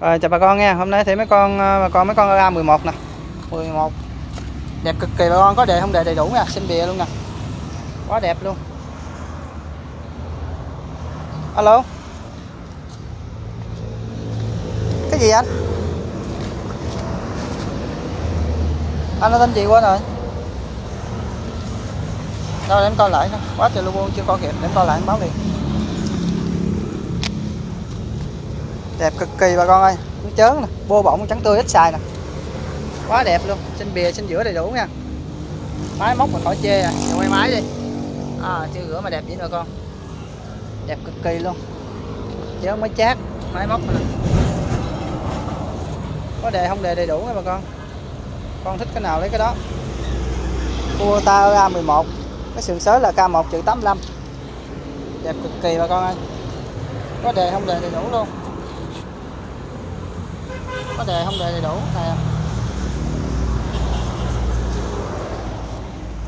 Rồi chào bà con nha, hôm nay thì mấy con ờ, bà con mấy con A11 nè. 11 Đẹp cực kỳ bà con, có đề không đề đầy đủ nha, xin bìa luôn nè Quá đẹp luôn. Alo? Cái gì anh? Anh nói tên gì quên rồi? Đâu để em coi lại nè quá trời luôn chưa coi kịp, để em coi lại em báo liền. Đẹp cực kỳ bà con ơi. Nó chớn nè bô bọng trắng tươi ít xài nè. Quá đẹp luôn xin bìa xin giữa đầy đủ nha. Máy móc mà khỏi chê à quay máy đi. À chưa rửa mà đẹp vậy nè con. Đẹp cực kỳ luôn. Chớn mới chát máy móc nè. Có đề không đề đầy đủ nha bà con. Con thích cái nào lấy cái đó. Cua ta A11 cái sườn sới là K1 chữ 85 đẹp cực kỳ bà con ơi. Có đề không đề đầy đủ luôn có đề không đề đầy đủ này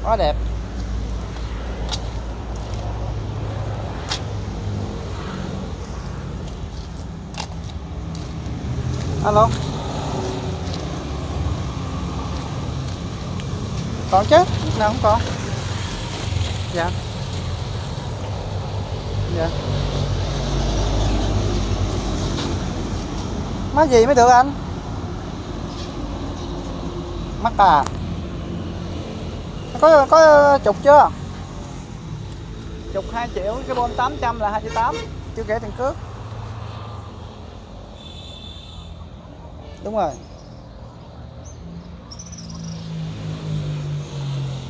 quá đẹp. Alo. Còn chứ? Nào không còn. Dạ. Dạ. Má gì mới được anh? Mắc à? Có có chục chưa? Chục 2 triệu cái bon 800 là 2 triệu 8 chưa kể tiền cước. Đúng rồi.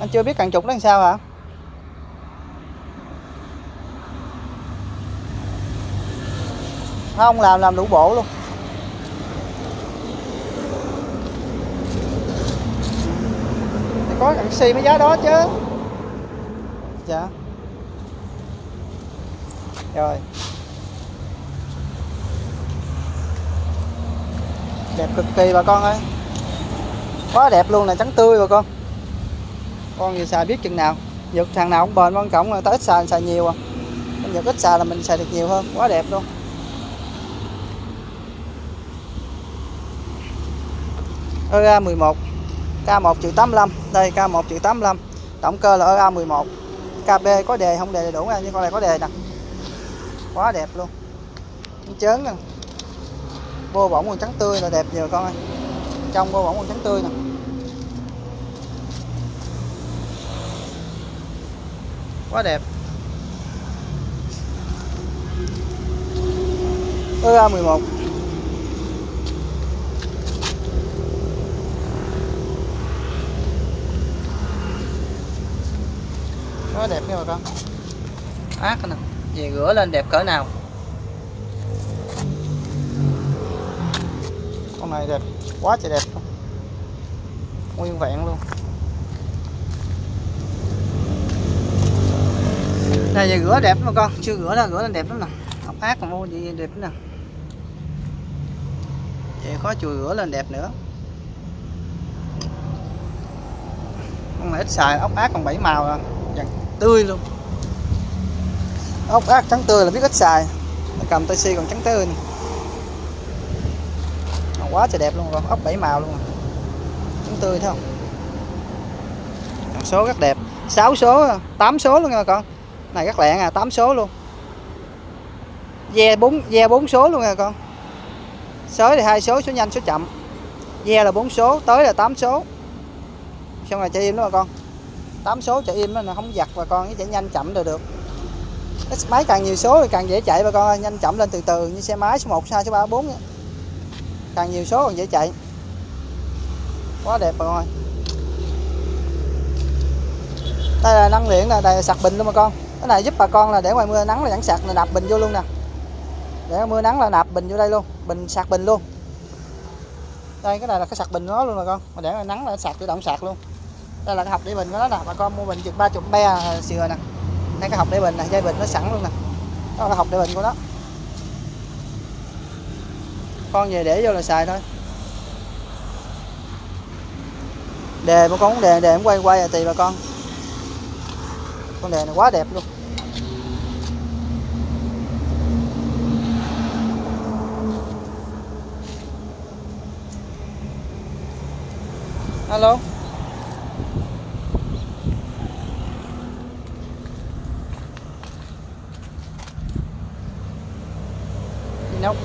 Anh chưa biết càng chục nó làm sao hả? Không làm làm đủ bộ luôn có cần xi mấy giá đó chứ. Dạ. Rồi. Đẹp cực kỳ bà con ơi. Quá đẹp luôn là trắng tươi bà con. Con gì xài biết chừng nào. Nhật thằng nào cũng bền, quan trọng là tới ít xài xài nhiều à. Mình nhật ít xài là mình xài được nhiều hơn. Quá đẹp luôn. Ơ 11 K1 triệu 85 đây K1 triệu 85 động cơ là ở A11 KB có đề, không đề đầy đủ nha nhưng con này có đề nè. Quá đẹp luôn. Chớn nè. Vô bỏng còn trắng tươi là đẹp nhiều con ơi. Trong vô bỏng còn trắng tươi nè. Quá đẹp. EA11 quá đẹp nha bà con. Ác nè, về rửa lên đẹp cỡ nào. Con này đẹp quá trời đẹp luôn. Nguyên vẹn luôn. Này về rửa đẹp mà con. Chưa rửa là rửa lên đẹp lắm nè. Ốc ác còn mua gì đẹp nè. Vậy khó chùi rửa lên đẹp nữa. Con này ít xài, ốc ác còn bảy màu rồi tươi luôn. Ốc ác trắng tươi là biết ít xài cầm tay si còn trắng tươi này. quá trời đẹp luôn con ốc bảy màu luôn. Trắng tươi thấy không? Số rất đẹp. 6 số 8 số luôn nha con. Này rất lẹ à 8 số luôn. Ve 4 ve 4 số luôn nha con. Sới thì hai số số nhanh, số chậm. Ve là 4 số, tới là 8 số. Xong rồi chơi im đó bà con. 8 số chạy im nó không giặt bà con cái chạy nhanh chậm đều được. Máy càng nhiều số thì càng dễ chạy, bà con ơi, nhanh chậm lên từ từ, như xe máy số 1 số 2 số 3 số 4 càng nhiều số càng dễ chạy. Quá đẹp bà con ơi. Đây là năng lượng nè, đây là sạc bình luôn bà con. Cái này giúp bà con là để ngoài mưa nắng là vẫn sạc là nạp bình vô luôn nè. Để mưa nắng là nạp bình vô đây luôn, bình, sạc bình luôn. Đây, cái này là cái sạc bình nó luôn bà con. Mà để ngoài nắng là sạc, tự động sạc luôn đây là cái hộp để bình của nó nè, bà con mua bình chừng ba chục be sườn nè. Đây cái hộp để bình này dây bình nó sẵn luôn nè. Đó là hộp để bình của nó. Con về để vô là xài thôi. Đề mà con đề đề quay quay là tùy bà con. Con đề này quá đẹp luôn. Alo? Nhóc.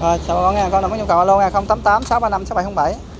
Rồi, chào bà con nha, con nào có nhu cầu alo nha, 088 635 6707